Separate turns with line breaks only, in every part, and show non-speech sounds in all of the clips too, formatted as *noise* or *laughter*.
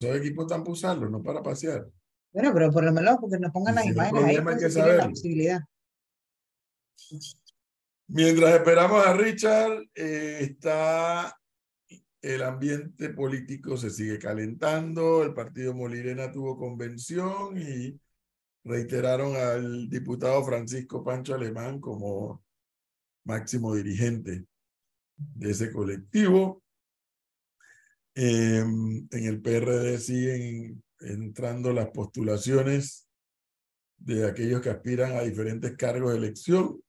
Esos equipos están para usarlos, no para pasear.
Bueno, pero por lo menos porque nos pongan las imágenes ahí, pues, que la posibilidad.
Mientras esperamos a Richard, eh, está el ambiente político se sigue calentando, el partido Molirena tuvo convención y reiteraron al diputado Francisco Pancho Alemán como máximo dirigente de ese colectivo. Em, en el PRD siguen entrando las postulaciones de aquellos que aspiran a diferentes cargos de elección,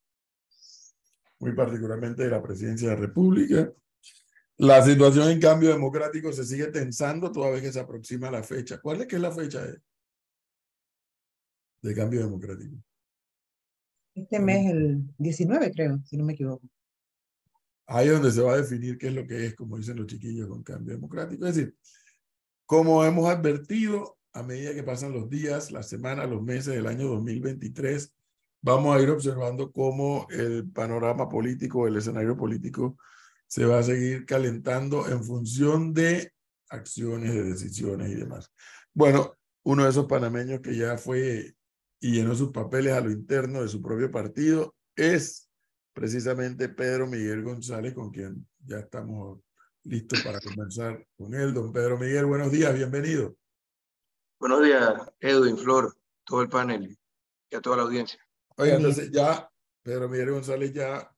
muy particularmente de la presidencia de la República. La situación en cambio democrático se sigue tensando toda vez que se aproxima la fecha. ¿Cuál es que es la fecha de, de cambio democrático?
Este mes, el 19, creo, si no me equivoco.
Ahí es donde se va a definir qué es lo que es, como dicen los chiquillos, con cambio democrático. Es decir, como hemos advertido, a medida que pasan los días, las semanas, los meses del año 2023, vamos a ir observando cómo el panorama político, el escenario político se va a seguir calentando en función de acciones, de decisiones y demás. Bueno, uno de esos panameños que ya fue y llenó sus papeles a lo interno de su propio partido es precisamente Pedro Miguel González, con quien ya estamos listos para conversar con él. Don Pedro Miguel, buenos días, bienvenido.
Buenos días, Edwin, Flor, todo el panel y a toda la audiencia.
Oye, entonces ya Pedro Miguel González ya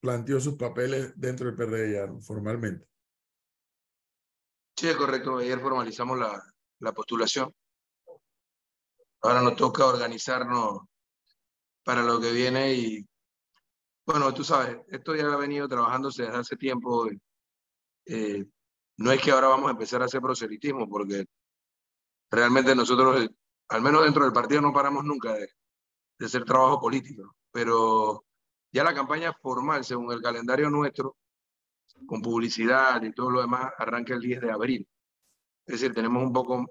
planteó sus papeles dentro del PRD ya formalmente.
Sí, es correcto. Ayer formalizamos la, la postulación. Ahora nos toca organizarnos para lo que viene y, bueno, tú sabes, esto ya ha venido trabajándose desde hace tiempo. Eh, no es que ahora vamos a empezar a hacer proselitismo, porque realmente nosotros, al menos dentro del partido, no paramos nunca de, de hacer trabajo político, pero ya la campaña formal, según el calendario nuestro, con publicidad y todo lo demás, arranca el 10 de abril. Es decir, tenemos un poco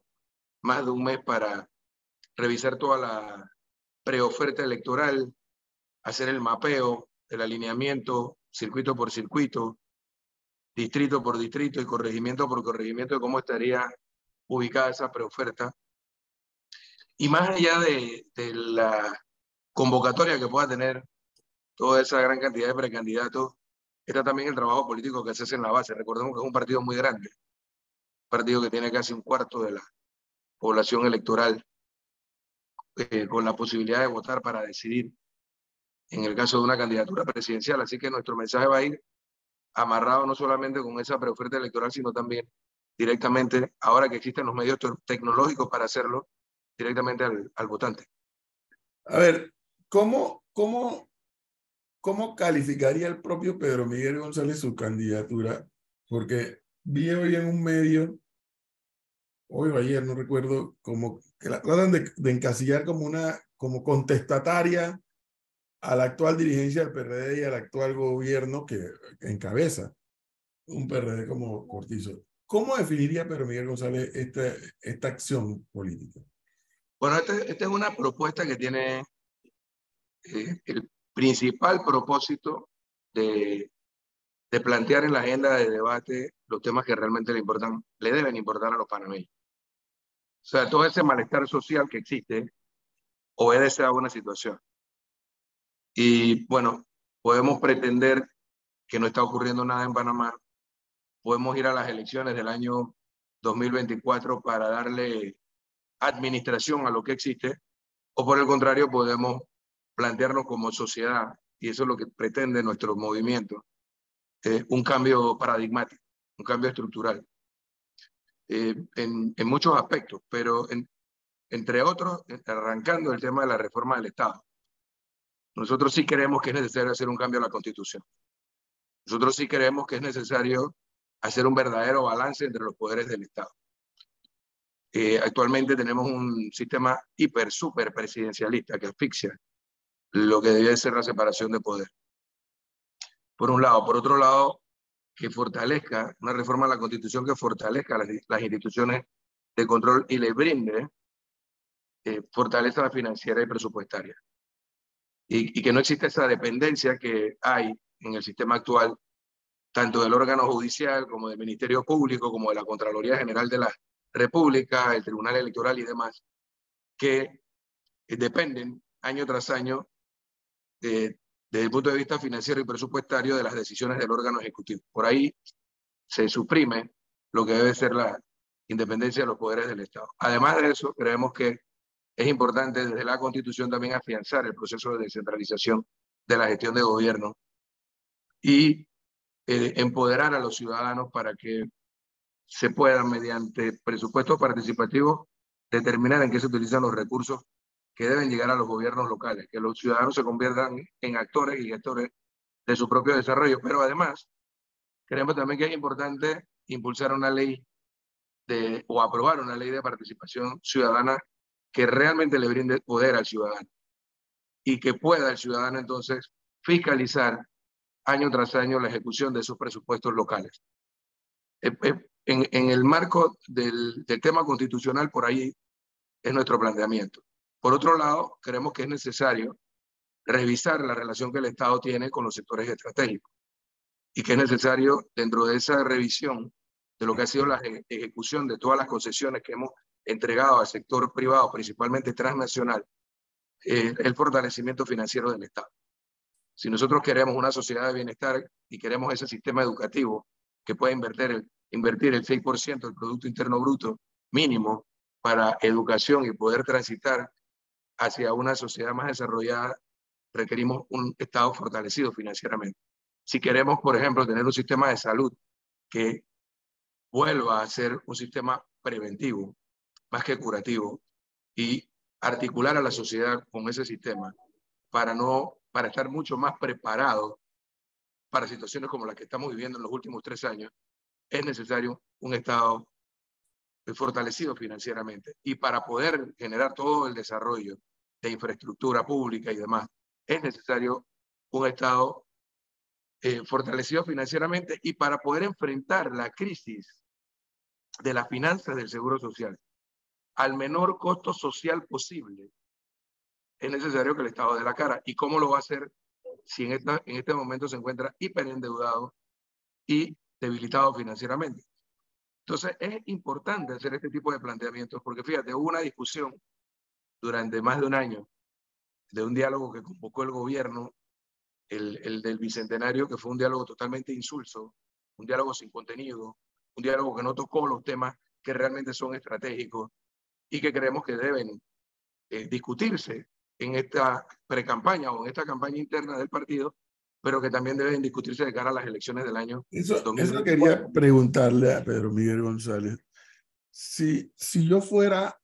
más de un mes para revisar toda la preoferta electoral, hacer el mapeo, el alineamiento, circuito por circuito, distrito por distrito y corregimiento por corregimiento de cómo estaría ubicada esa preoferta. Y más allá de, la convocatoria que pueda tener toda esa gran cantidad de precandidatos, está también el trabajo político que se hace en la base. Recordemos que es un partido muy grande, un partido que tiene casi un cuarto de la población electoral, eh, con la posibilidad de votar para decidir en el caso de una candidatura presidencial. Así que nuestro mensaje va a ir amarrado no solamente con esa preoferta electoral, sino también directamente, ahora que existen los medios tecnológicos para hacerlo, directamente al, al votante.
A ver, ¿cómo, cómo ¿Cómo calificaría el propio Pedro Miguel González su candidatura? Porque vi hoy en un medio, hoy o ayer, no recuerdo, como que la tratan de, encasillar como una, como contestataria a la actual dirigencia del PRD y al actual gobierno que encabeza un PRD como Cortizo. ¿Cómo definiría Pedro Miguel González esta, esta acción política?
Bueno, esta, es una propuesta que tiene eh, el principal propósito de, de plantear en la agenda de debate los temas que realmente le importan, le deben importar a los panameños. O sea, todo ese malestar social que existe obedece a una situación. Y bueno, podemos pretender que no está ocurriendo nada en Panamá. Podemos ir a las elecciones del año 2024 para darle administración a lo que existe, o por el contrario, podemos plantearnos como sociedad, y eso es lo que pretende nuestro movimiento, eh, un cambio paradigmático, un cambio estructural, eh, en, muchos aspectos, pero en, entre otros, arrancando el tema de la reforma del Estado. Nosotros sí creemos que es necesario hacer un cambio a la Constitución. Nosotros sí creemos que es necesario hacer un verdadero balance entre los poderes del Estado. Eh, actualmente tenemos un sistema hiper, super presidencialista que asfixia lo que debe ser la separación de poder. Por un lado. Por otro lado, que fortalezca una reforma a la Constitución que fortalezca las, instituciones de control y le brinde eh, fortaleza financiera y presupuestaria. Y, que no exista esa dependencia que hay en el sistema actual, tanto del órgano judicial como del Ministerio Público, como de la Contraloría General de la, República, el Tribunal Electoral y demás, que dependen año tras año de, desde el punto de vista financiero y presupuestario de las decisiones del órgano ejecutivo. Por ahí se suprime lo que debe ser la independencia de los poderes del Estado. Además de eso, creemos que es importante desde la Constitución también afianzar el proceso de descentralización de la gestión de gobierno y eh, empoderar a los ciudadanos para que se puedan, mediante presupuestos participativos, determinar en qué se utilizan los recursos que deben llegar a los gobiernos locales, que los ciudadanos se conviertan en actores y gestores de su propio desarrollo. Pero además, creemos también que es importante impulsar una ley de, o aprobar una ley de participación ciudadana que realmente le brinde poder al ciudadano y que pueda el ciudadano entonces fiscalizar año tras año la ejecución de sus presupuestos locales. Eh, eh, en, en el marco del, del tema constitucional, por ahí es nuestro planteamiento. Por otro lado, creemos que es necesario revisar la relación que el Estado tiene con los sectores estratégicos y que es necesario, dentro de esa revisión de lo que ha sido la ejecución de todas las concesiones que hemos entregado al sector privado, principalmente transnacional, eh, el fortalecimiento financiero del Estado. Si nosotros queremos una sociedad de bienestar y queremos ese sistema educativo que pueda invertir el, invertir el 6% del Producto Interno Bruto mínimo para educación y poder transitar hacia una sociedad más desarrollada, requerimos un Estado fortalecido financieramente. Si queremos, por ejemplo, tener un sistema de salud que vuelva a ser un sistema preventivo, más que curativo, y articular a la sociedad con ese sistema para, no, para estar mucho más preparado para situaciones como las que estamos viviendo en los últimos tres años, es necesario un Estado fortalecido financieramente. Y para poder generar todo el desarrollo de infraestructura pública y demás, es necesario un Estado eh, fortalecido financieramente y para poder enfrentar la crisis de las finanzas del Seguro Social al menor costo social posible, es necesario que el Estado dé la cara. ¿Y cómo lo va a hacer si en, esta, en este momento se encuentra hiperendeudado y debilitado financieramente? Entonces, es importante hacer este tipo de planteamientos porque fíjate, hubo una discusión durante más de un año de un diálogo que convocó el gobierno, el, el del Bicentenario, que fue un diálogo totalmente insulso, un diálogo sin contenido, un diálogo que no tocó los temas que realmente son estratégicos y que creemos que deben eh, discutirse en esta pre-campaña o en esta campaña interna del partido, pero que también deben discutirse de cara a las elecciones del año.
Eso, eso quería preguntarle a Pedro Miguel González. Si, si yo fuera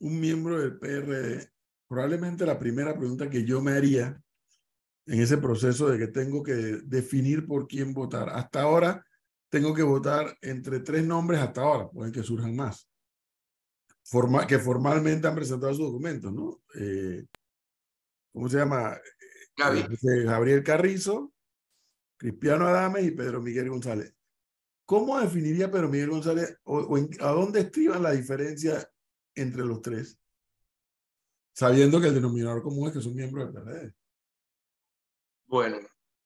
un miembro del PRD, probablemente la primera pregunta que yo me haría en ese proceso de que tengo que definir por quién votar. Hasta ahora tengo que votar entre tres nombres hasta ahora, pueden que surjan más, Forma, que formalmente han presentado sus documentos, ¿no? Eh, ¿Cómo se llama? Eh, Gabriel Carrizo, Cristiano Adames y Pedro Miguel González. ¿Cómo definiría Pedro Miguel González o, a dónde escriban la diferencia entre los tres? Sabiendo que el denominador común es que son miembros del PRD.
Bueno,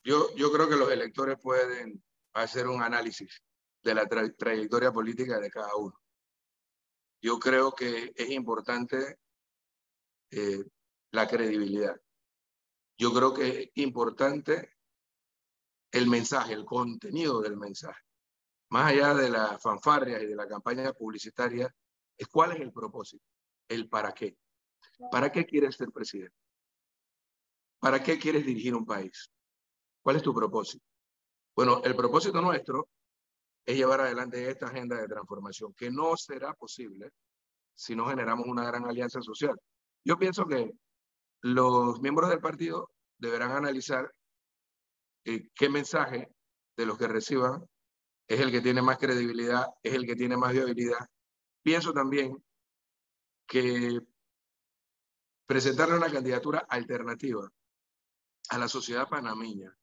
yo, yo creo que los electores pueden hacer un análisis de la trayectoria política de cada uno. Yo creo que es importante eh, la credibilidad. Yo creo que es importante el mensaje, el contenido del mensaje. Más allá de la fanfarria y de la campaña publicitaria, es cuál es el propósito, el para qué. ¿Para qué quieres ser presidente? ¿Para qué quieres dirigir un país? ¿Cuál es tu propósito? Bueno, el propósito nuestro es llevar adelante esta agenda de transformación, que no será posible si no generamos una gran alianza social. Yo pienso que los miembros del partido deberán analizar eh, qué mensaje de los que reciban es el que tiene más credibilidad, es el que tiene más viabilidad. Pienso también que presentarle una candidatura alternativa a la sociedad panameña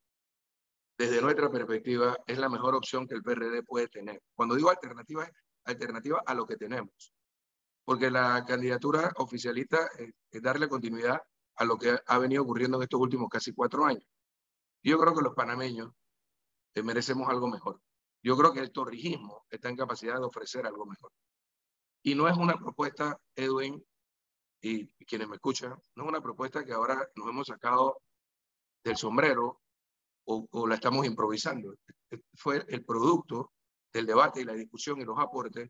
desde nuestra perspectiva, es la mejor opción que el PRD puede tener. Cuando digo alternativa, es alternativa a lo que tenemos. Porque la candidatura oficialista es, darle continuidad a lo que ha venido ocurriendo en estos últimos casi cuatro años. Yo creo que los panameños merecemos algo mejor. Yo creo que el torrijismo está en capacidad de ofrecer algo mejor. Y no es una propuesta, Edwin, y quienes me escuchan, no es una propuesta que ahora nos hemos sacado del sombrero o, o la estamos improvisando. Fue el producto del debate y la discusión y los aportes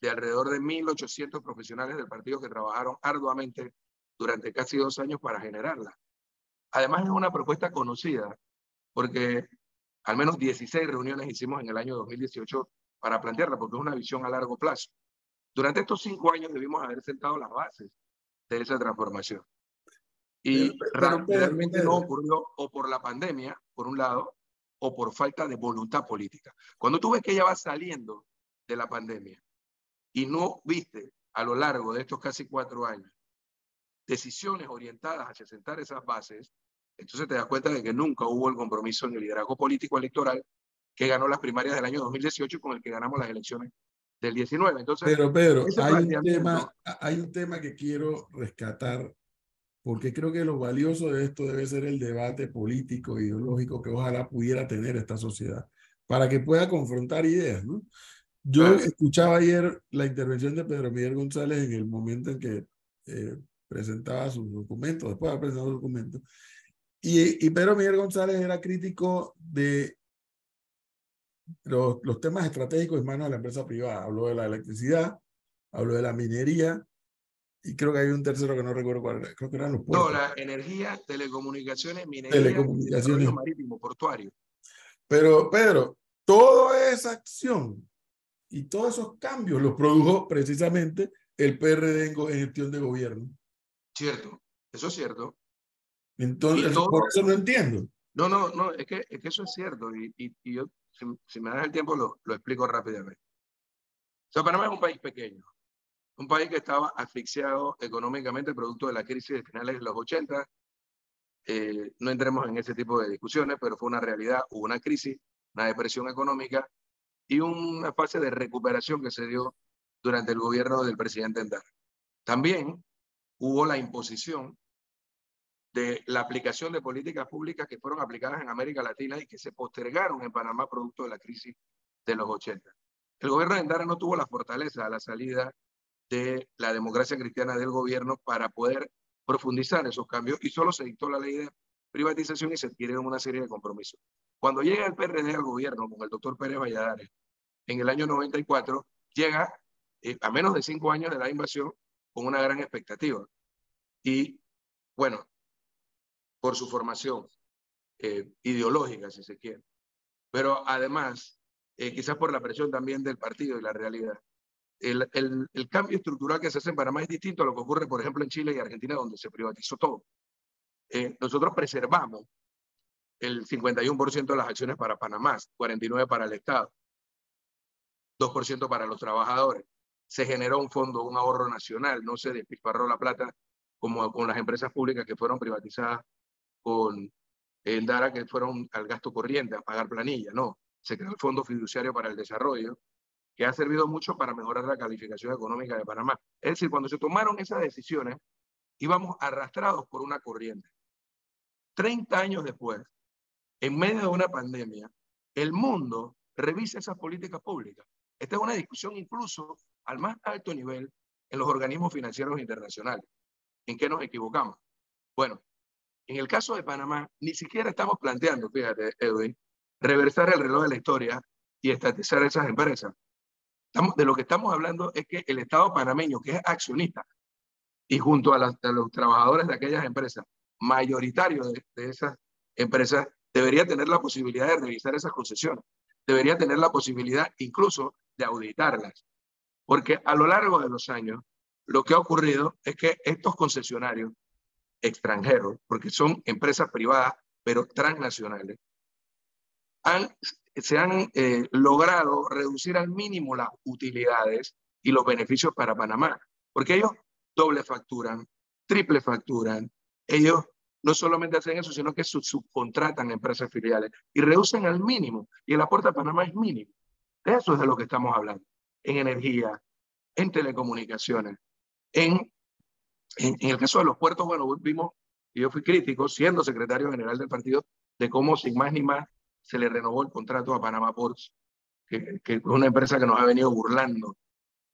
de alrededor de 1.800 profesionales del partido que trabajaron arduamente durante casi dos años para generarla. Además es una propuesta conocida porque al menos 16 reuniones hicimos en el año 2018 para plantearla porque es una visión a largo plazo. Durante estos cinco años debimos haber sentado las bases de esa transformación. Y realmente no ocurrió o por la pandemia, por un lado, o por falta de voluntad política. Cuando tú ves que ella va saliendo de la pandemia y no viste a lo largo de estos casi cuatro años decisiones orientadas hacia sentar esas bases, entonces te das cuenta de que nunca hubo el compromiso en el liderazgo político electoral que ganó las primarias del año 2018 y con el que ganamos las elecciones del 19. Entonces,
pero Pedro, hay un, tema, hay un tema que quiero rescatar porque creo que lo valioso de esto debe ser el debate político, ideológico que ojalá pudiera tener esta sociedad para que pueda confrontar ideas. ¿no? Yo escuchaba ayer la intervención de Pedro Miguel González en el momento en que eh, presentaba sus documentos, después de haber presentado sus documentos, y, y Pedro Miguel González era crítico de los, los temas estratégicos en manos de la empresa privada. Habló de la electricidad, habló de la minería, y creo que hay un tercero que no recuerdo cuál era, creo que eran los
puertos. No, la energía, telecomunicaciones, minería, telecomunicaciones. marítimo, portuario.
Pero, Pedro, toda esa acción y todos esos cambios los produjo precisamente el PRD en, gestión de gobierno.
Cierto, eso es cierto.
Entonces, por eso no entiendo.
No, no, no, es que, es que eso es cierto y, y, yo, si, me das el tiempo, lo, lo explico rápidamente. O sea, Panamá es un país pequeño, un país que estaba asfixiado económicamente producto de la crisis de finales de los 80. Eh, no entremos en ese tipo de discusiones, pero fue una realidad, hubo una crisis, una depresión económica y una fase de recuperación que se dio durante el gobierno del presidente Endar. También hubo la imposición de la aplicación de políticas públicas que fueron aplicadas en América Latina y que se postergaron en Panamá producto de la crisis de los 80. El gobierno de Endara no tuvo la fortaleza a la salida de la democracia cristiana del gobierno para poder profundizar esos cambios y solo se dictó la ley de privatización y se adquirieron una serie de compromisos. Cuando llega el PRD al gobierno con el doctor Pérez Valladares en el año 94, llega eh, a menos de cinco años de la invasión con una gran expectativa. Y bueno, por su formación eh, ideológica, si se quiere, pero además, eh, quizás por la presión también del partido y la realidad, el, el, cambio estructural que se hace en Panamá es distinto a lo que ocurre, por ejemplo, en Chile y Argentina, donde se privatizó todo. Eh, nosotros preservamos el 51% de las acciones para Panamá, 49% para el Estado, 2% para los trabajadores. Se generó un fondo, un ahorro nacional, no se despilfarró la plata como con las empresas públicas que fueron privatizadas con el DARA, que fueron al gasto corriente, a pagar planilla, no. Se creó el Fondo Fiduciario para el Desarrollo, que ha servido mucho para mejorar la calificación económica de Panamá. Es decir, cuando se tomaron esas decisiones, íbamos arrastrados por una corriente. Treinta años después, en medio de una pandemia, el mundo revisa esas políticas públicas. Esta es una discusión incluso al más alto nivel en los organismos financieros internacionales. ¿En qué nos equivocamos? Bueno, en el caso de Panamá, ni siquiera estamos planteando, fíjate, Edwin, reversar el reloj de la historia y estatizar esas empresas de lo que estamos hablando es que el Estado panameño, que es accionista, y junto a, los trabajadores de aquellas empresas, mayoritarios de, de esas empresas, debería tener la posibilidad de revisar esas concesiones, debería tener la posibilidad incluso de auditarlas, porque a lo largo de los años, lo que ha ocurrido es que estos concesionarios extranjeros, porque son empresas privadas, pero transnacionales, se han eh, logrado reducir al mínimo las utilidades y los beneficios para Panamá, porque ellos doble facturan, triple facturan, ellos no solamente hacen eso, sino que subcontratan empresas filiales y reducen al mínimo, y el aporte a Panamá es mínimo. De eso es de lo que estamos hablando, en energía, en telecomunicaciones, en, en, en el caso de los puertos, bueno, vimos, y yo fui crítico, siendo secretario general del partido, de cómo sin más ni más se le renovó el contrato a Panamá Ports, que, es una empresa que nos ha venido burlando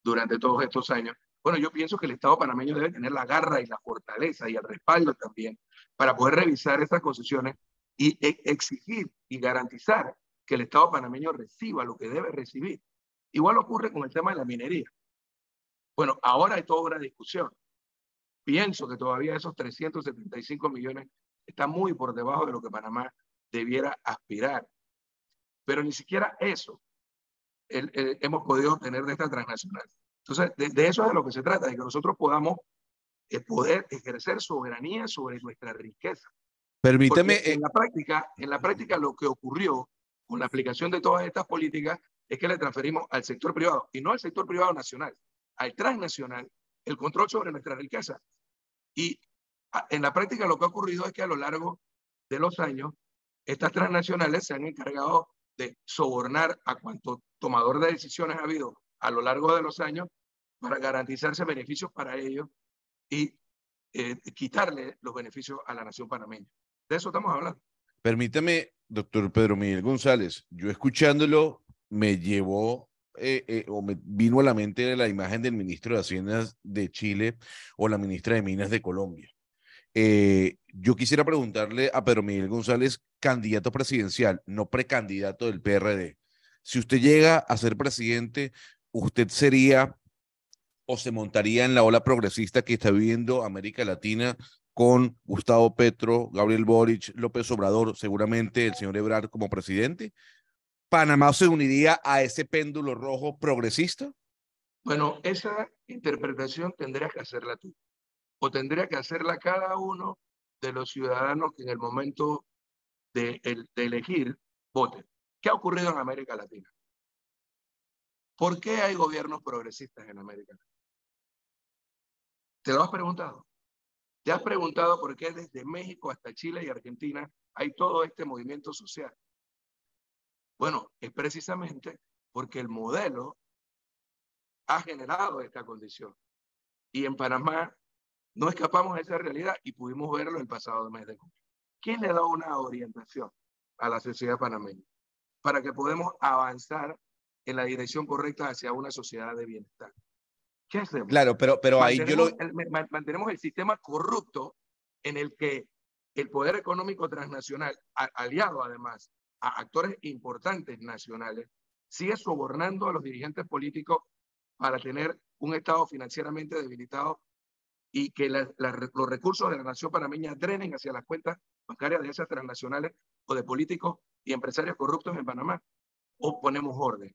durante todos estos años. Bueno, yo pienso que el Estado panameño debe tener la garra y la fortaleza y el respaldo también para poder revisar estas concesiones y e, exigir y garantizar que el Estado panameño reciba lo que debe recibir. Igual ocurre con el tema de la minería. Bueno, ahora hay toda una discusión. Pienso que todavía esos 375 millones están muy por debajo de lo que Panamá debiera aspirar. Pero ni siquiera eso hemos podido obtener de esta transnacional. Entonces, de, eso es de lo que se trata, de que nosotros podamos eh, poder ejercer soberanía sobre nuestra riqueza.
Permíteme.
en, la práctica, en la práctica, lo que ocurrió con la aplicación de todas estas políticas es que le transferimos al sector privado, y no al sector privado nacional, al transnacional, el control sobre nuestra riqueza. Y en la práctica lo que ha ocurrido es que a lo largo de los años, estas transnacionales se han encargado de sobornar a cuanto tomador de decisiones ha habido a lo largo de los años para garantizarse beneficios para ellos y eh, quitarle los beneficios a la nación panameña. De eso estamos hablando.
Permítame, doctor Pedro Miguel González, yo escuchándolo me llevó eh, eh, o me vino a la mente la imagen del ministro de Hacienda de Chile o la ministra de Minas de Colombia. Eh, yo quisiera preguntarle a Pedro Miguel González, candidato presidencial, no precandidato del PRD. Si usted llega a ser presidente, ¿usted sería o se montaría en la ola progresista que está viviendo América Latina con Gustavo Petro, Gabriel Boric, López Obrador, seguramente el señor Ebrard como presidente? ¿Panamá se uniría a ese péndulo rojo progresista?
Bueno, esa interpretación tendrías que hacerla tú o tendría que hacerla cada uno de los ciudadanos que en el momento de, elegir voten. ¿Qué ha ocurrido en América Latina? ¿Por qué hay gobiernos progresistas en América Latina? ¿Te lo has preguntado? ¿Te has preguntado por qué desde México hasta Chile y Argentina hay todo este movimiento social? Bueno, es precisamente porque el modelo ha generado esta condición. Y en Panamá no escapamos de esa realidad y pudimos verlo el pasado mes de junio. ¿Quién le da una orientación a la sociedad panameña para que podamos avanzar en la dirección correcta hacia una sociedad de bienestar? ¿Qué hacemos?
Claro, pero, pero ahí yo lo...
mantenemos el sistema corrupto en el que el poder económico transnacional, aliado además a actores importantes nacionales, sigue sobornando a los dirigentes políticos para tener un Estado financieramente debilitado y que los recursos de la nación panameña drenen hacia las cuentas bancarias de esas transnacionales o de políticos y empresarios corruptos en Panamá, o ponemos orden.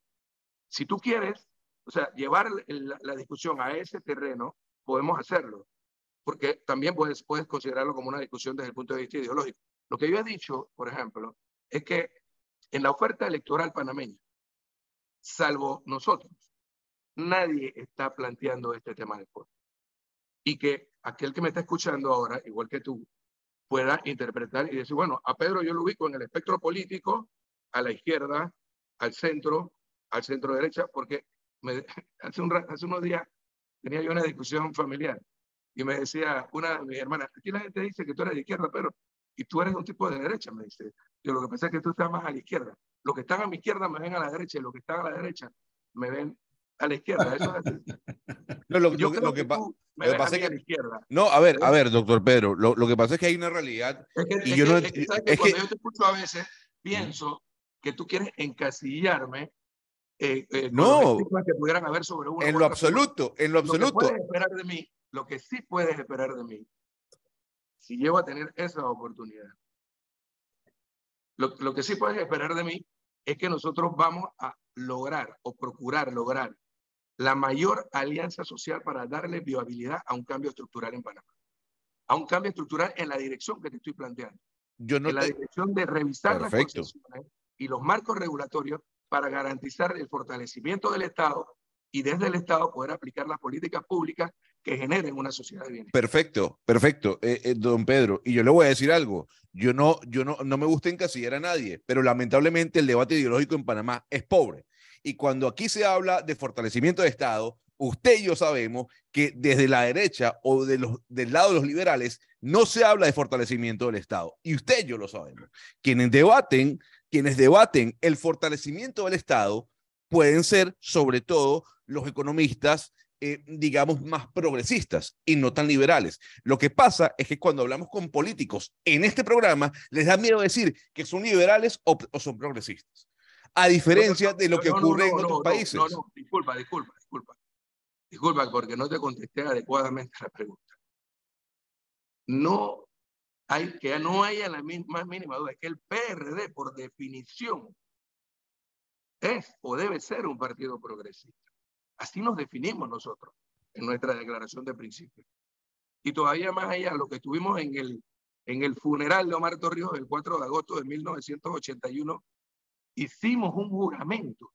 Si tú quieres, o sea, llevar la, discusión a ese terreno, podemos hacerlo, porque también puedes, puedes considerarlo como una discusión desde el punto de vista ideológico. Lo que yo he dicho, por ejemplo, es que en la oferta electoral panameña, salvo nosotros, nadie está planteando este tema de pueblo y que aquel que me está escuchando ahora, igual que tú, pueda interpretar y decir, bueno, a Pedro yo lo ubico en el espectro político, a la izquierda, al centro, al centro derecha, porque me, *laughs* hace, un, hace unos días tenía yo una discusión familiar y me decía una de mis hermanas, aquí la gente dice que tú eres de izquierda, pero y tú eres un tipo de derecha, me dice. Yo lo que pasa es que tú estás más a la izquierda. Los que están a mi izquierda me ven a la derecha y los que están a la derecha me ven a la izquierda. Eso es *laughs*
no, lo,
yo
lo, lo
que, pasa es que a la izquierda.
No, a ver, a ver, doctor Pedro, lo, lo que pasa es que hay una realidad
es que,
y
es
yo no
es que, ¿sabes que cuando yo te escucho a veces pienso que tú quieres encasillarme eh, eh,
no,
que pudieran haber sobre uno
en lo absoluto, en lo absoluto.
Lo que puedes esperar de mí, lo que sí puedes esperar de mí, si llego a tener esa oportunidad, lo, lo que sí puedes esperar de mí es que nosotros vamos a lograr o procurar lograr la mayor alianza social para darle viabilidad a un cambio estructural en Panamá. A un cambio estructural en la dirección que te estoy planteando.
Yo no
en la dirección de revisar las concesiones y los marcos regulatorios para garantizar el fortalecimiento del Estado y desde el Estado poder aplicar las políticas públicas que generen una sociedad de bienestar.
Perfecto, perfecto, eh, eh, don Pedro. Y yo le voy a decir algo. Yo no, yo no, no me gusta encasillar a nadie, pero lamentablemente el debate ideológico en Panamá es pobre. Y cuando aquí se habla de fortalecimiento de Estado, usted y yo sabemos que desde la derecha o del lado de los liberales no se habla de fortalecimiento del Estado. Y usted y yo lo sabemos. Quienes debaten, quienes debaten el fortalecimiento del Estado pueden ser sobre todo los economistas eh, digamos, más progresistas y no tan liberales. Lo que pasa es que cuando hablamos con políticos en este programa, les da miedo decir que son liberales o, son progresistas. A diferencia de lo que ocurre en otros países.
No, no, disculpa, disculpa, disculpa. Disculpa, porque no te contesté adecuadamente la pregunta. No hay que no haya la más mínima duda, es que el PRD, por definición, es o debe ser un partido progresista. Así nos definimos nosotros en nuestra declaración de principio. Y todavía más allá, lo que tuvimos en el, en el funeral de Omar Torrijos el 4 de agosto de 1981, hicimos un juramento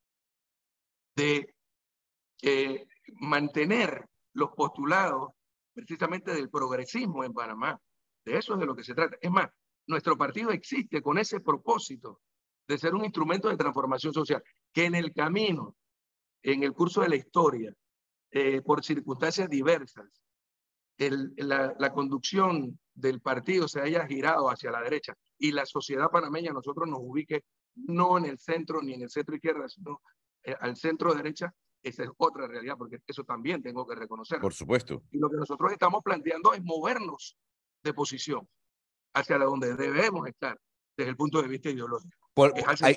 de mantener los postulados precisamente del progresismo en Panamá. De eso es de lo que se trata. Es más, nuestro partido existe con ese propósito de ser un instrumento de transformación social, que en el camino en el curso de la historia, eh, por circunstancias diversas, la, conducción del partido se haya girado hacia la derecha y la sociedad panameña nosotros nos ubique no en el centro ni en el centro izquierda, sino eh, al centro derecha, esa es otra realidad, porque eso también tengo que reconocer.
Por supuesto.
Y lo que nosotros estamos planteando es movernos de posición hacia donde debemos estar desde el punto de vista ideológico.
Por, hay,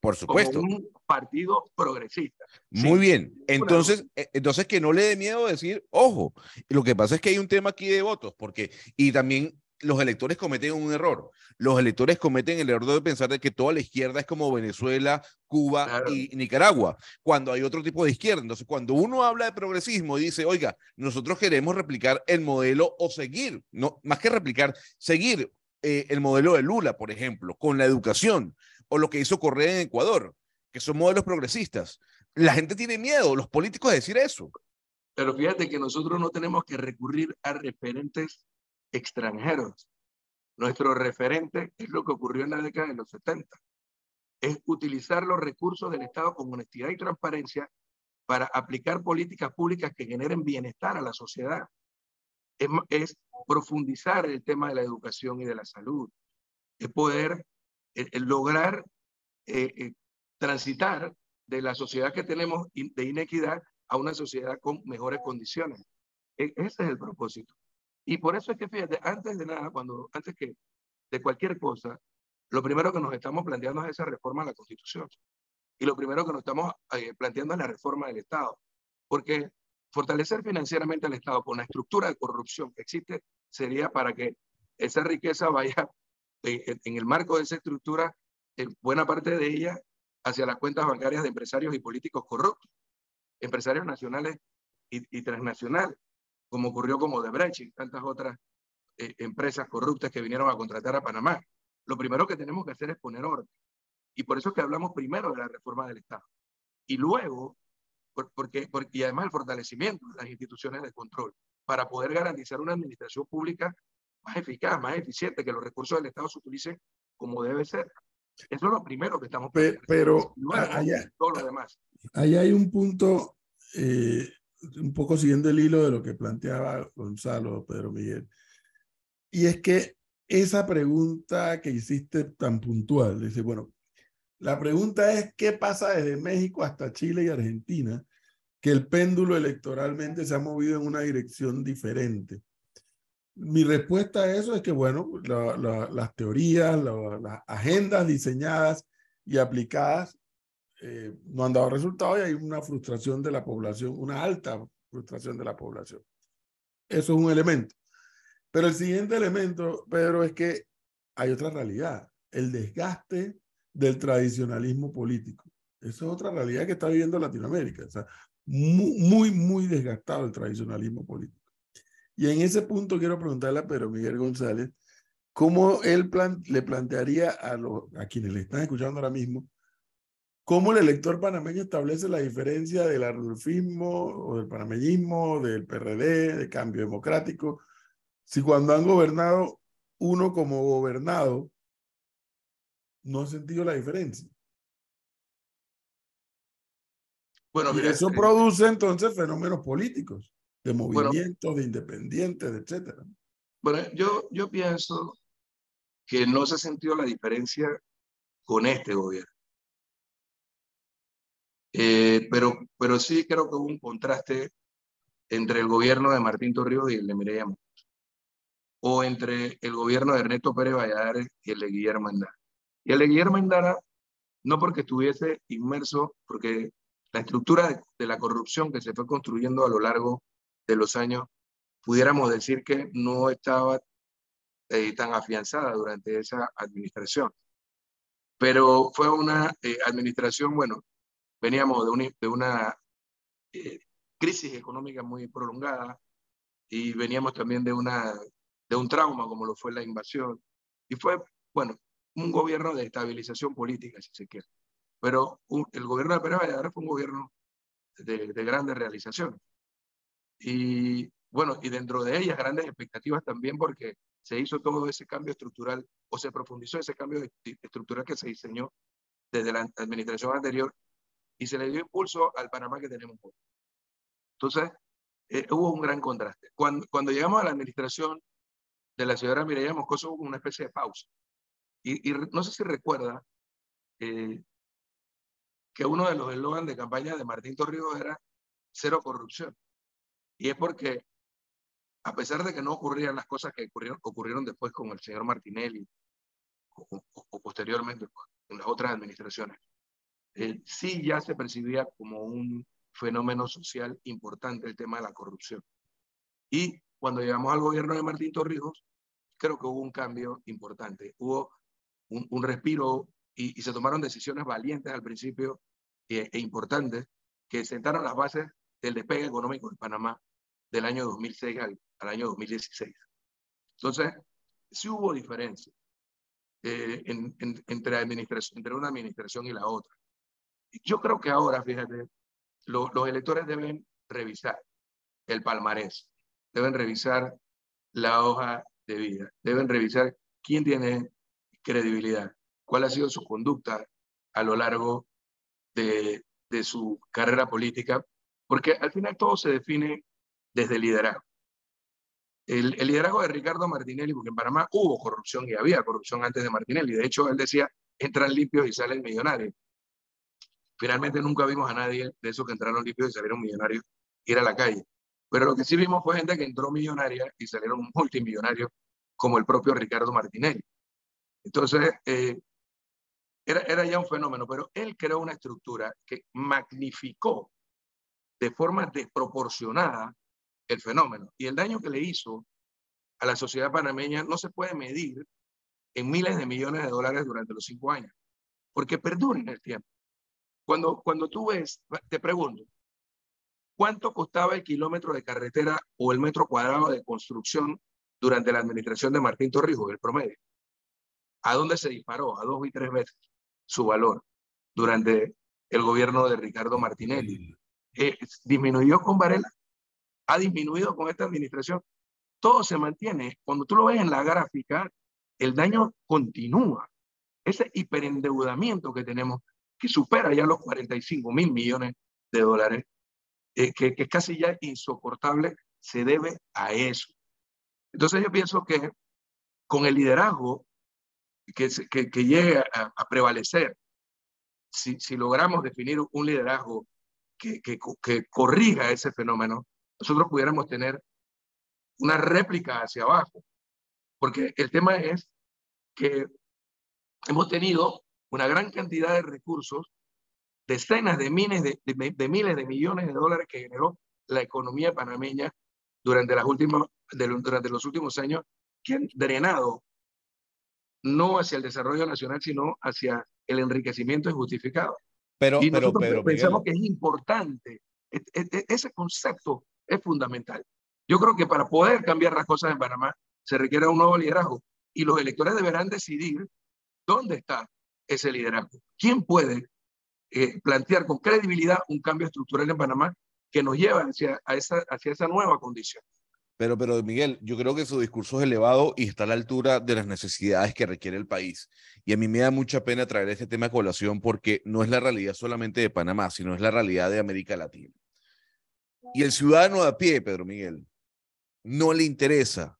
por supuesto.
un partido progresista.
Muy bien. Entonces, eh, entonces que no le dé miedo decir, ojo, lo que pasa es que hay un tema aquí de votos, porque, y también los electores cometen un error. Los electores cometen el error de pensar de que toda la izquierda es como Venezuela, Cuba y Nicaragua, cuando hay otro tipo de izquierda. Entonces, cuando uno habla de progresismo y dice, oiga, nosotros queremos replicar el modelo o seguir, no, más que replicar, seguir eh, el modelo de Lula, por ejemplo, con la educación, o lo que hizo Correa en Ecuador, que son modelos progresistas. La gente tiene miedo, los políticos, de decir eso.
Pero fíjate que nosotros no tenemos que recurrir a referentes extranjeros. Nuestro referente es lo que ocurrió en la década de los 70. Es utilizar los recursos del Estado con honestidad y transparencia para aplicar políticas públicas que generen bienestar a la sociedad. Es, profundizar el tema de la educación y de la salud. Es poder el, lograr eh, eh, transitar de la sociedad que tenemos de inequidad a una sociedad con mejores condiciones. E, ese es el propósito. Y por eso es que, fíjate, antes de nada, cuando, antes que de cualquier cosa, lo primero que nos estamos planteando es esa reforma a la Constitución. Y lo primero que nos estamos eh, planteando es la reforma del Estado. Porque fortalecer financieramente al Estado con la estructura de corrupción que existe sería para que esa riqueza vaya en el marco de esa estructura, buena parte de ella hacia las cuentas bancarias de empresarios y políticos corruptos, empresarios nacionales y, transnacionales, como ocurrió con Odebrecht y tantas otras eh, empresas corruptas que vinieron a contratar a Panamá. Lo primero que tenemos que hacer es poner orden. Y por eso es que hablamos primero de la reforma del Estado. Y luego, porque, porque, y además el fortalecimiento de las instituciones de control, para poder garantizar una administración pública más eficaz, más eficiente, que los recursos del Estado se utilicen como debe ser. Eso es lo primero que estamos
Pero, pero allá,
todo lo demás.
Ahí hay un punto, eh, un poco siguiendo el hilo de lo que planteaba Gonzalo, Pedro Miguel, y es que esa pregunta que hiciste tan puntual, dice, bueno, la pregunta es, ¿qué pasa desde México hasta Chile y Argentina? Que el péndulo electoralmente se ha movido en una dirección diferente mi respuesta a eso es que, bueno, las teorías, las agendas diseñadas y aplicadas eh, no han dado resultados y hay una frustración de la población, una alta frustración de la población. Eso es un elemento. Pero el siguiente elemento, Pedro, es que hay otra realidad, el desgaste del tradicionalismo político. Esa es otra realidad que está viviendo Latinoamérica. O muy, muy, desgastado el tradicionalismo político. Y en ese punto quiero preguntarle a Pedro Miguel González, ¿cómo él le plantearía a, los, a quienes le están escuchando ahora mismo, cómo el elector panameño establece la diferencia del arnulfismo o del panameñismo, del PRD, de cambio democrático, si cuando han gobernado uno como gobernado, no ha sentido la diferencia? Bueno, y eso eh, produce entonces fenómenos políticos de movimientos, de independientes, etcétera.
Bueno, yo, yo pienso que no se ha sentido la diferencia con este gobierno. Eh, pero, pero sí creo que hubo un contraste entre el gobierno de Martín Torrijos y el de Mireya o entre el gobierno de Ernesto Pérez Valladares y el de Guillermo Endara. Y el de Guillermo Endara, no porque estuviese inmerso, porque la estructura de, la corrupción que se fue construyendo a lo largo de los años, pudiéramos decir que no estaba eh, tan afianzada durante esa administración. Pero fue una eh, administración, bueno, veníamos de, una, de una eh, crisis económica muy prolongada y veníamos también de una de un trauma como lo fue la invasión. Y fue, bueno, un gobierno de estabilización política, si se quiere. Pero el gobierno de Pérez Valladares fue un gobierno de, de, grandes realizaciones. Y bueno, y dentro de ellas grandes expectativas también porque se hizo todo ese cambio estructural o se profundizó ese cambio estructural que se diseñó desde la administración anterior y se le dio impulso al Panamá que tenemos hoy. Entonces, eh, hubo un gran contraste. Cuando, cuando llegamos a la administración de la señora Mireya Moscoso hubo una especie de pausa. Y, no sé si recuerda eh, que uno de los eslogans de campaña de Martín Torrijos era cero corrupción. Y es porque, a pesar de que no ocurrían las cosas que ocurrieron, ocurrieron después con el señor Martinelli o, posteriormente en las otras administraciones, eh, sí ya se percibía como un fenómeno social importante el tema de la corrupción. Y cuando llegamos al gobierno de Martín Torrijos, creo que hubo un cambio importante. Hubo un, respiro y, se tomaron decisiones valientes al principio e, e, importantes que sentaron las bases del despegue económico de Panamá del año 2006 al, año 2016. Entonces, sí hubo diferencia eh, entre una administración y la otra. Yo creo que ahora, fíjate, los electores deben revisar el palmarés deben revisar la hoja de vida, deben revisar quién tiene credibilidad, cuál ha sido su conducta a lo largo de, su carrera política, porque al final todo se define desde el liderazgo. El, el, liderazgo de Ricardo Martinelli, porque en Panamá hubo corrupción y había corrupción antes de Martinelli. De hecho, él decía, entran limpios y salen millonarios. Finalmente nunca vimos a nadie de esos que entraron limpios y salieron millonarios ir a la calle. Pero lo que sí vimos fue gente que entró millonaria y salieron *laughs* multimillonarios, como el propio Ricardo Martinelli. Entonces, eh, era, era ya un fenómeno, pero él creó una estructura que magnificó de forma desproporcionada el fenómeno. Y el daño que le hizo a la sociedad panameña no se puede medir en miles de millones de dólares durante los cinco años, porque perdura en el tiempo. Cuando, cuando tú ves, te pregunto, ¿Cuánto costaba el kilómetro de carretera o el metro cuadrado de construcción durante la administración de Martín Torrijos, el promedio? ¿A dónde se disparó? A dos y tres veces su valor durante el gobierno de Ricardo Martinelli. Eh, ¿Disminuyó con Varela? ¿Ha disminuido con esta administración? Todo se mantiene. Cuando tú lo ves en la gráfica, el daño continúa. Ese hiperendeudamiento que tenemos, que supera ya los 45 mil millones de dólares, eh, que, es casi ya insoportable, se debe a eso. Entonces yo pienso que con el liderazgo que, que, que llegue a, prevalecer, si, si, logramos definir un liderazgo que, que, que corrija ese fenómeno, nosotros pudiéramos tener una réplica hacia abajo. Porque el tema es que hemos tenido una gran cantidad de recursos decenas de miles de, miles de millones de dólares que generó la economía panameña durante, las últimas, durante los últimos años, que han drenado no hacia el desarrollo nacional, sino hacia el enriquecimiento injustificado.
Pero,
y
pero,
pero pensamos que es importante, e, e, e, ese concepto es fundamental. Yo creo que para poder cambiar las cosas en Panamá se requiere un nuevo liderazgo y los electores deberán decidir dónde está ese liderazgo. ¿Quién puede eh, plantear con credibilidad un cambio estructural en Panamá que nos lleva hacia, esa, nueva condición.
Pero, pero Miguel, yo creo que su discurso es elevado y está a la altura de las necesidades que requiere el país. Y a mí me da mucha pena traer este tema a colación porque no es la realidad solamente de Panamá, sino es la realidad de América Latina. Y el ciudadano de a pie, Pedro Miguel, no le interesa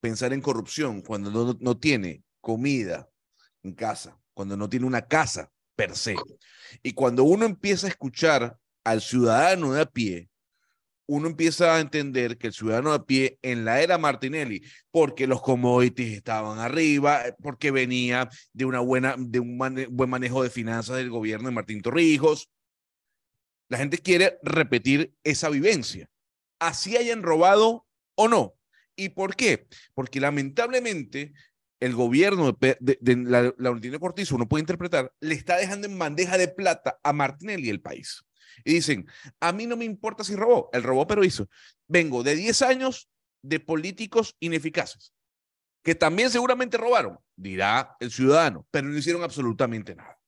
pensar en corrupción cuando no tiene comida en casa, cuando no tiene una casa per se. Y cuando uno empieza a escuchar al ciudadano de a pie, uno empieza a entender que el ciudadano de a pie en la era Martinelli, porque los commodities estaban arriba, porque venía de, una buena, de un buen manejo de finanzas del gobierno de Martín Torrijos, la gente quiere repetir esa vivencia, así hayan robado o no. ¿Y por qué? Porque lamentablemente el gobierno de, la, la Cortizo, uno puede interpretar, le está dejando en bandeja de plata a Martinelli el país. Y dicen, a mí no me importa si robó, el robó pero hizo. Vengo de 10 años de políticos ineficaces, que también seguramente robaron, dirá el ciudadano, pero no hicieron absolutamente nada.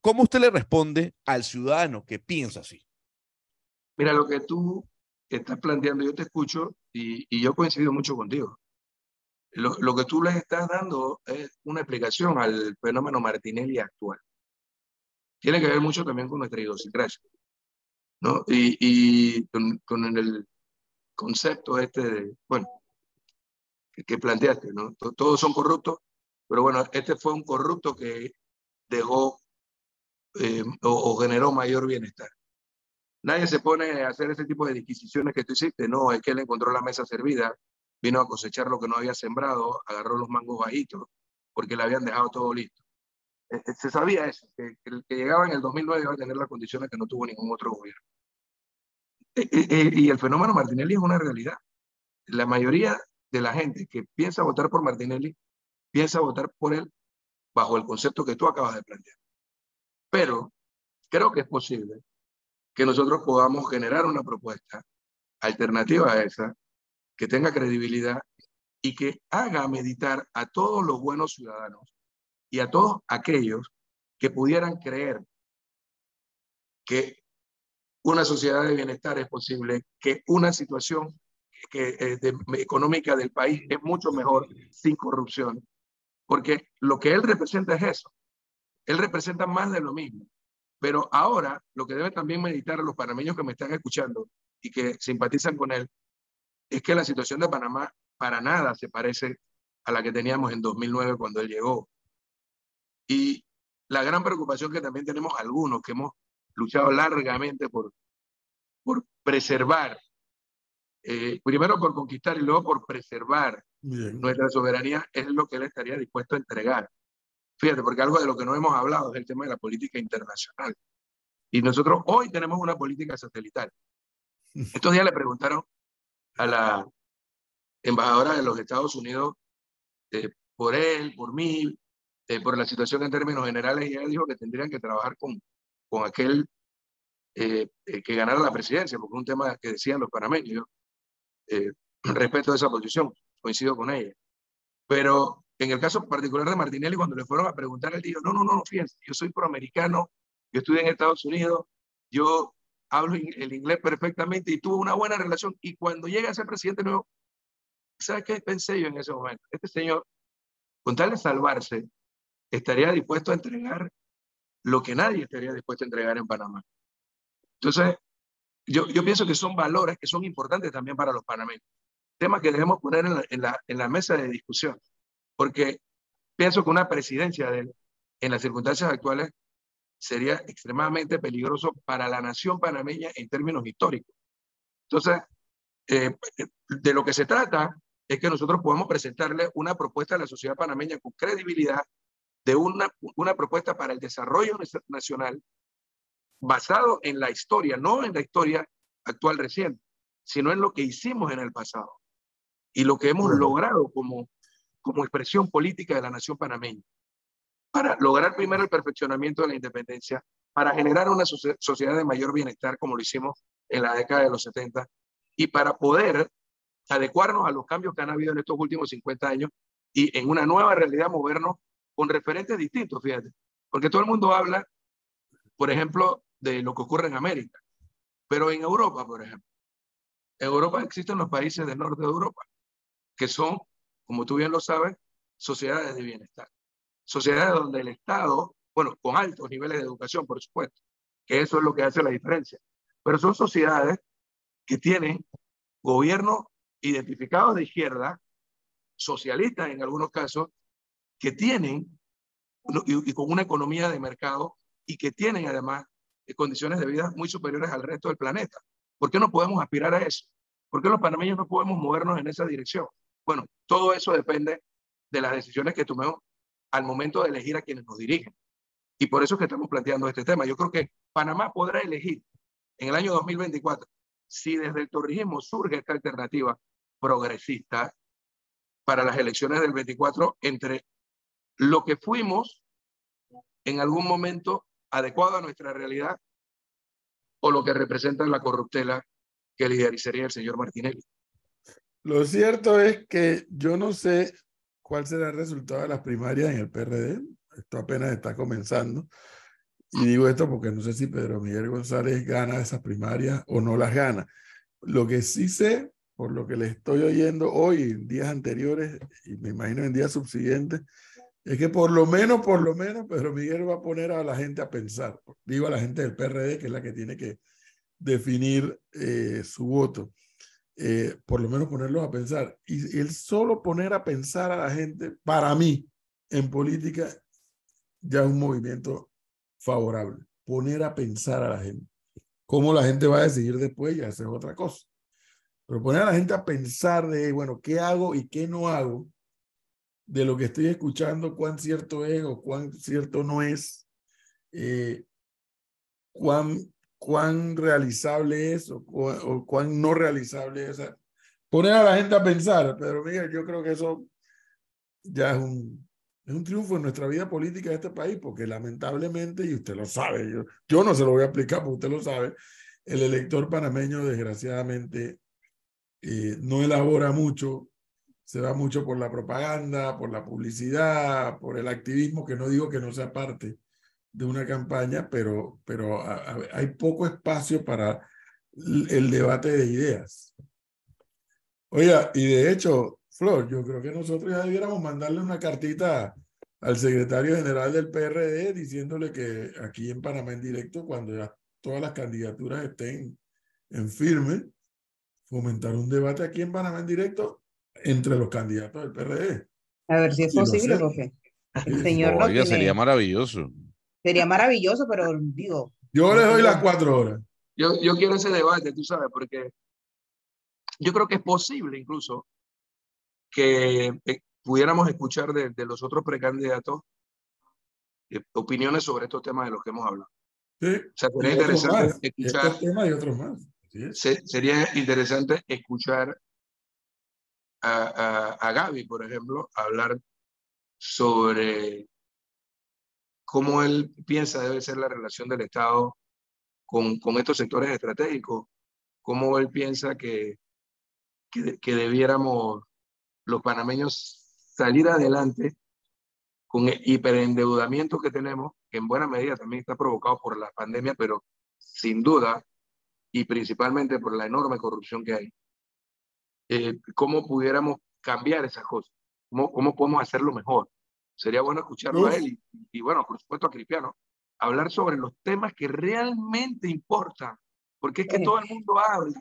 ¿Cómo usted le responde al ciudadano que piensa así?
Mira, lo que tú estás planteando, yo te escucho y yo coincido mucho contigo. Lo, lo, que tú le estás dando es una explicación al fenómeno Martinelli actual. Tiene que ver mucho también con nuestra idiosincrasia. ¿no? Y, y con, con, el concepto este de, bueno, que, que planteaste, ¿no? Todos son corruptos, pero bueno, este fue un corrupto que dejó eh, o, o, generó mayor bienestar. Nadie se pone a hacer ese tipo de disquisiciones que tú hiciste, no, es que él encontró la mesa servida, vino a cosechar lo que no había sembrado, agarró los mangos bajitos, porque le habían dejado todo listo. Eh, eh, se sabía eso, que, el que llegaba en el 2009 iba a tener las condiciones que no tuvo ningún otro gobierno. Eh, y el fenómeno Martinelli es una realidad. La mayoría de la gente que piensa votar por Martinelli, piensa votar por él bajo el concepto que tú acabas de plantear. Pero creo que es posible que nosotros podamos generar una propuesta alternativa a esa, que tenga credibilidad y que haga meditar a todos los buenos ciudadanos y a todos aquellos que pudieran creer que una sociedad de bienestar es posible, que una situación eh, económica del país es mucho mejor sin corrupción, porque lo que él representa es eso. Él representa más de lo mismo. Pero ahora lo que debe también meditar a los panameños que me están escuchando y que simpatizan con él es que la situación de Panamá para nada se parece a la que teníamos en 2009 cuando él llegó. Y la gran preocupación que también tenemos algunos que hemos luchado largamente por, por preservar, eh, primero por conquistar y luego por preservar Bien. nuestra soberanía, es lo que él estaría dispuesto a entregar. Fíjate, porque algo de lo que no hemos hablado es el tema de la política internacional. Y nosotros hoy tenemos una política satelital. *laughs* Estos días le preguntaron a la embajadora de los Estados Unidos eh, por él, por mí, eh, por la situación en términos generales y ella dijo que tendrían que trabajar con, con aquel eh, eh, que ganara la presidencia, porque es un tema que decían los panameños. Eh, *clears throat* respeto a esa posición, coincido con ella. Pero en el caso particular de Martinelli, cuando le fueron a preguntar, él dijo, no, no, no, fíjense, yo soy proamericano, yo estudié en Estados Unidos, yo hablo el inglés perfectamente y tuve una buena relación. Y cuando llega a ser presidente nuevo, ¿sabes qué pensé yo en ese momento? Este señor, con tal de salvarse, estaría dispuesto a entregar lo que nadie estaría dispuesto a entregar en Panamá. Entonces, yo, yo pienso que son valores que son importantes también para los panameños. Temas que debemos poner en la, en la, en la mesa de discusión. Porque pienso que una presidencia de él, en las circunstancias actuales, sería extremadamente peligroso para la nación panameña en términos históricos. Entonces, eh, de lo que se trata es que nosotros podamos presentarle una propuesta a la sociedad panameña con credibilidad de una, una propuesta para el desarrollo nacional basado en la historia, no en la historia actual reciente, sino en lo que hicimos en el pasado y lo que hemos logrado como, como expresión política de la nación panameña, para lograr primero el perfeccionamiento de la independencia, para generar una sociedad de mayor bienestar como lo hicimos en la década de los 70 y para poder adecuarnos a los cambios que han habido en estos últimos 50 años y en una nueva realidad movernos con referentes distintos, fíjate. Porque todo el mundo habla, por ejemplo, de lo que ocurre en América, pero en Europa, por ejemplo. En Europa existen los países del norte de Europa, que son, como tú bien lo sabes, sociedades de bienestar. Sociedades donde el Estado, bueno, con altos niveles de educación, por supuesto, que eso es lo que hace la diferencia. Pero son sociedades que tienen gobiernos identificados de izquierda, socialistas en algunos casos, que tienen y, con una economía de mercado y que tienen además eh, condiciones de vida muy superiores al resto del planeta. ¿Por qué no podemos aspirar a eso? ¿Por qué los panameños no podemos movernos en esa dirección? Bueno, todo eso depende de las decisiones que tomemos al momento de elegir a quienes nos dirigen. Y por eso es que estamos planteando este tema. Yo creo que Panamá podrá elegir en el año 2024 si desde el torrijismo surge esta alternativa progresista para las elecciones del 24 entre lo que fuimos en algún momento adecuado a nuestra realidad o lo que representa la corruptela que liderizaría el señor Martinelli.
Lo cierto es que yo no sé cuál será el resultado de las primarias en el PRD. Esto apenas está comenzando. Y digo esto porque no sé si Pedro Miguel González gana esas primarias o no las gana. Lo que sí sé, por lo que le estoy oyendo hoy, en días anteriores, y me imagino en días subsiguientes, es que por lo menos, por lo menos, Pedro Miguel va a poner a la gente a pensar. Digo a la gente del PRD, que es la que tiene que definir eh, su voto. Eh, por lo menos ponerlos a pensar. Y el solo poner a pensar a la gente, para mí, en política, ya es un movimiento favorable. Poner a pensar a la gente. Cómo la gente va a decidir después, ya esa es otra cosa. Pero poner a la gente a pensar de, bueno, ¿qué hago y qué no hago? de lo que estoy escuchando, cuán cierto es o cuán cierto no es, eh, cuán, cuán realizable es o, cuán no realizable es. Poner a la gente a pensar, pero mira, yo creo que eso ya es un, es un triunfo en nuestra vida política de este país, porque lamentablemente, y usted lo sabe, yo, no se lo voy a explicar, porque usted lo sabe, el elector panameño desgraciadamente eh, no elabora mucho se va mucho por la propaganda, por la publicidad, por el activismo, que no digo que no sea parte de una campaña, pero, pero hay poco espacio para el debate de ideas. Oiga, y de hecho, Flor, yo creo que nosotros ya debiéramos mandarle una cartita al secretario general del PRD diciéndole que aquí en Panamá en directo, cuando ya todas las candidaturas estén en firme, fomentar un debate aquí en Panamá en directo entre los candidatos del PRD.
A ver si es posible.
El señor Oiga, sería maravilloso.
Sería maravilloso, pero digo.
Yo le doy las cuatro horas.
Yo, yo quiero ese debate, tú sabes, porque yo creo que es posible incluso que eh, pudiéramos escuchar de, de, los otros precandidatos eh, opiniones sobre estos temas de los que hemos hablado.
Sí.
O sea, sería interesante escuchar.
Estos temas y otros más.
sería interesante escuchar a, a, Gaby, por ejemplo, hablar sobre cómo él piensa debe ser la relación del Estado con, con estos sectores estratégicos, cómo él piensa que, que, que, debiéramos los panameños salir adelante con el hiperendeudamiento que tenemos, que en buena medida también está provocado por la pandemia, pero sin duda y principalmente por la enorme corrupción que hay. Eh, cómo pudiéramos cambiar esas cosas, cómo, cómo podemos hacerlo mejor. Sería bueno escucharlo a él y, bueno, por supuesto a Cristiano, hablar sobre los temas que realmente importan, porque es que todo el mundo habla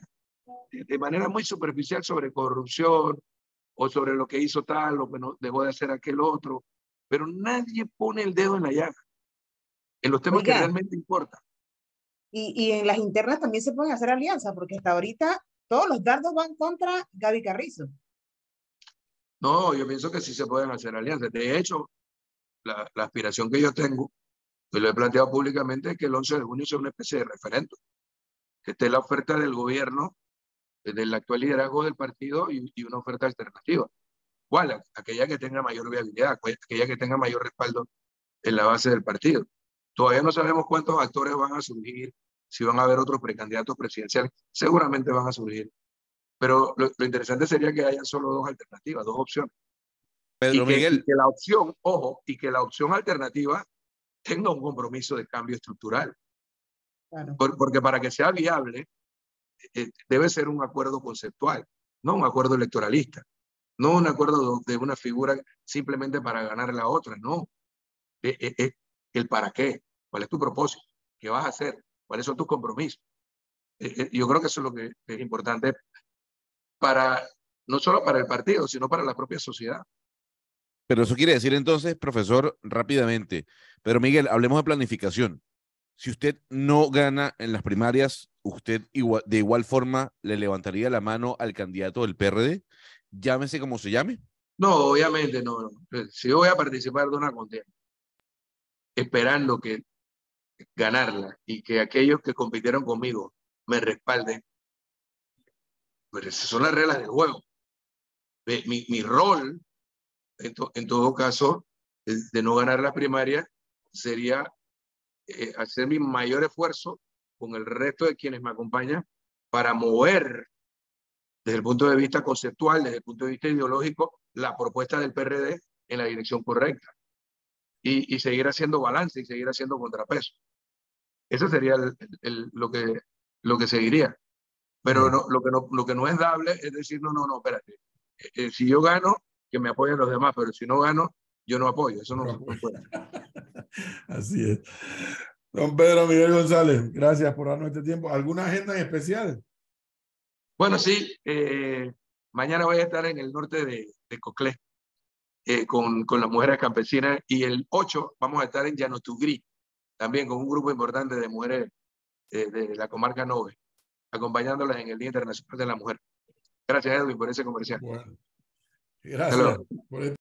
de, manera muy superficial sobre corrupción o sobre lo que hizo tal o que no dejó de hacer aquel otro, pero nadie pone el dedo en la llaga en los temas que realmente importan.
Y, y, en las internas también se pueden hacer alianzas, porque hasta ahorita todos los dardos van contra Gaby Carrizo.
No, yo pienso que sí se pueden hacer alianzas. De hecho, la, aspiración que yo tengo, que lo he planteado públicamente, es que el 11 de junio sea una especie de referendo. Que esté la oferta del gobierno, del actual liderazgo del partido y, y una oferta alternativa. ¿Cuál? Aquella que tenga mayor viabilidad, aquella que tenga mayor respaldo en la base del partido. Todavía no sabemos cuántos actores van a surgir, si van a haber otros precandidatos presidenciales, seguramente van a surgir. Pero lo, interesante sería que haya solo dos alternativas, dos opciones.
Pedro
y que,
Miguel.
que la opción, ojo, y que la opción alternativa tenga un compromiso de cambio estructural.
Claro.
Por, porque para que sea viable, eh, debe ser un acuerdo conceptual, no un acuerdo electoralista, no un acuerdo de una figura simplemente para ganar la otra, no. Es, es, es el para qué, cuál es tu propósito, qué vas a hacer, cuáles son tus compromisos. Eh, eh, yo creo que eso es lo que es importante para, no solo para el partido, sino para la propia sociedad.
Pero eso quiere decir entonces, profesor, rápidamente, pero Miguel, hablemos de planificación. si usted no gana en las primarias, ¿usted igual, de igual forma le levantaría la mano al candidato del PRD? Llámese como se llame.
No, obviamente no. no. Si yo voy a participar de una contienda, esperando que ganarla y que aquellos que compitieron conmigo me respalden, pues esas son las reglas del juego. Mi, mi rol, en, to, en todo caso, de no ganar la primaria, sería eh, hacer mi mayor esfuerzo con el resto de quienes me acompañan para mover desde el punto de vista conceptual, desde el punto de vista ideológico, la propuesta del PRD en la dirección correcta y, y seguir haciendo balance y seguir haciendo contrapeso. Eso sería el, el, lo, que, lo que seguiría. Pero no, lo, que no, lo que no es dable es decir, no, no, no, espérate. Eh, eh, si yo gano, que me apoyen los demás, pero si no gano, yo no apoyo. Eso no, no, puede. *laughs*
Así es. Don Pedro Miguel González, gracias por darnos este tiempo. ¿Alguna agenda en especial?
Bueno, sí. Eh, mañana voy a estar en el norte de, de Coclé eh, con, con las mujeres campesinas y el 8 vamos a estar en Llanotugri, también con un grupo importante de mujeres eh, de la comarca Nove, acompañándolas en el Día Internacional de la Mujer. Gracias, Edwin, por ese comercial.
Bueno, gracias. Por